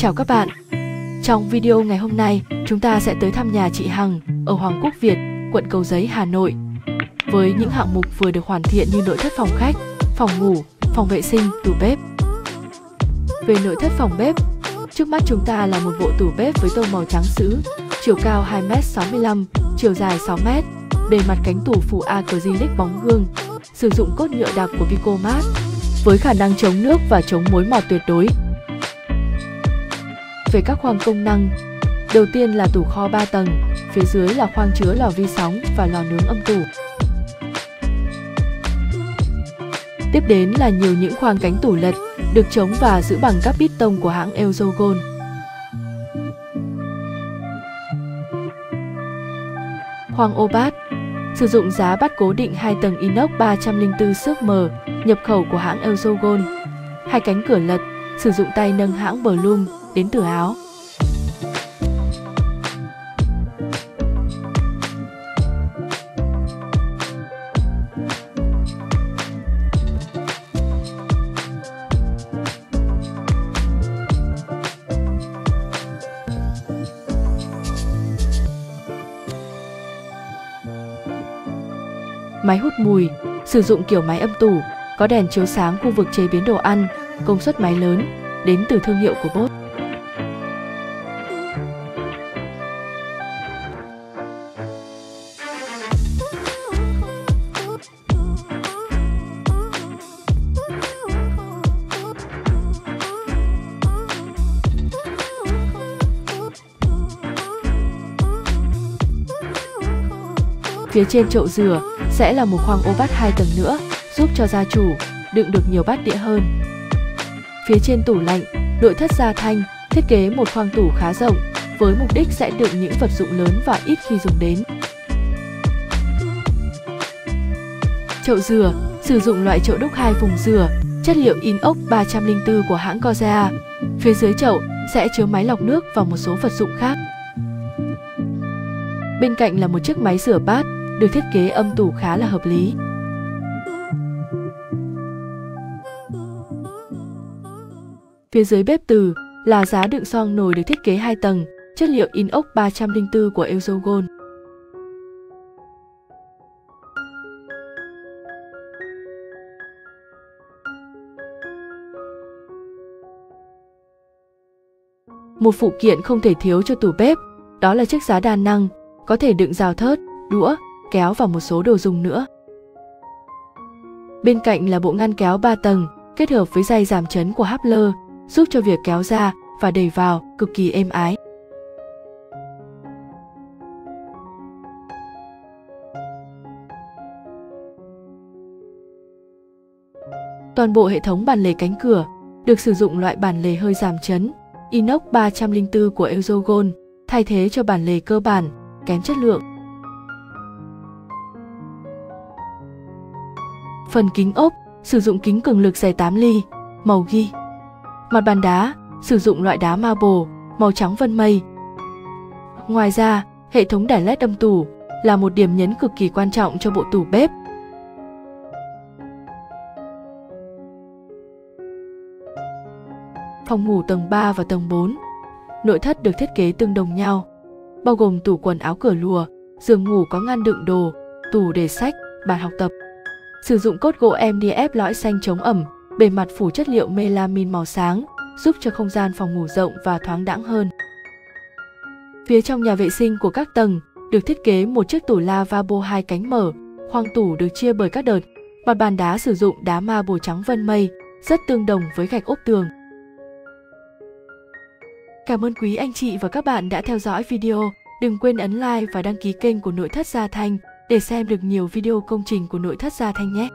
Chào các bạn. Trong video ngày hôm nay, chúng ta sẽ tới thăm nhà chị Hằng ở Hoàng Quốc Việt, quận Cầu Giấy, Hà Nội. Với những hạng mục vừa được hoàn thiện như nội thất phòng khách, phòng ngủ, phòng vệ sinh, tủ bếp. Về nội thất phòng bếp, trước mắt chúng ta là một bộ tủ bếp với tông màu trắng sữa, chiều cao 2m65, chiều dài 6m, bề mặt cánh tủ phủ acrylic bóng gương, sử dụng cốt nhựa đặc của Vicomat với khả năng chống nước và chống mối mọt tuyệt đối. Về các khoang công năng, đầu tiên là tủ kho 3 tầng, phía dưới là khoang chứa lò vi sóng và lò nướng âm tủ. Tiếp đến là nhiều những khoang cánh tủ lật, được chống và giữ bằng các bít tông của hãng Elzogon. Khoang ô bát Sử dụng giá bắt cố định hai tầng inox 304 xước M, nhập khẩu của hãng Elzogon. Hai cánh cửa lật, sử dụng tay nâng hãng Bloom đến từ Áo. Máy hút mùi, sử dụng kiểu máy âm tủ, có đèn chiếu sáng khu vực chế biến đồ ăn, công suất máy lớn, đến từ thương hiệu của Bosch. Phía trên chậu rửa sẽ là một khoang ô bát hai tầng nữa, giúp cho gia chủ đựng được nhiều bát đĩa hơn. Phía trên tủ lạnh, nội thất gia thanh thiết kế một khoang tủ khá rộng với mục đích sẽ đựng những vật dụng lớn và ít khi dùng đến. Chậu rửa sử dụng loại chậu đúc hai vùng dừa chất liệu inox 304 của hãng Corsair. Phía dưới chậu sẽ chứa máy lọc nước và một số vật dụng khác. Bên cạnh là một chiếc máy rửa bát được thiết kế âm tủ khá là hợp lý. Phía dưới bếp từ là giá đựng xoong nồi được thiết kế 2 tầng, chất liệu inox 304 của Elzogon. Một phụ kiện không thể thiếu cho tủ bếp, đó là chiếc giá đa năng, có thể đựng rào thớt, đũa, kéo và một số đồ dùng nữa. Bên cạnh là bộ ngăn kéo 3 tầng, kết hợp với dây giảm chấn của Hapler, giúp cho việc kéo ra và đẩy vào cực kỳ êm ái. Toàn bộ hệ thống bàn lề cánh cửa được sử dụng loại bàn lề hơi giảm chấn, inox 304 của Elzogon thay thế cho bàn lề cơ bản, kém chất lượng. Phần kính ốp sử dụng kính cường lực dày 8 ly, màu ghi. Mặt bàn đá sử dụng loại đá marble, màu trắng vân mây. Ngoài ra, hệ thống đèn led âm tủ là một điểm nhấn cực kỳ quan trọng cho bộ tủ bếp. Phòng ngủ tầng 3 và tầng 4 Nội thất được thiết kế tương đồng nhau, bao gồm tủ quần áo cửa lùa, giường ngủ có ngăn đựng đồ, tủ để sách, bàn học tập. Sử dụng cốt gỗ MDF lõi xanh chống ẩm, bề mặt phủ chất liệu melamin màu sáng, giúp cho không gian phòng ngủ rộng và thoáng đãng hơn. Phía trong nhà vệ sinh của các tầng được thiết kế một chiếc tủ lavabo hai cánh mở, khoang tủ được chia bởi các đợt, mặt bàn đá sử dụng đá ma bồ trắng vân mây, rất tương đồng với gạch ốp tường. Cảm ơn quý anh chị và các bạn đã theo dõi video. Đừng quên ấn like và đăng ký kênh của Nội thất Gia Thanh để xem được nhiều video công trình của Nội thất Gia Thanh nhé.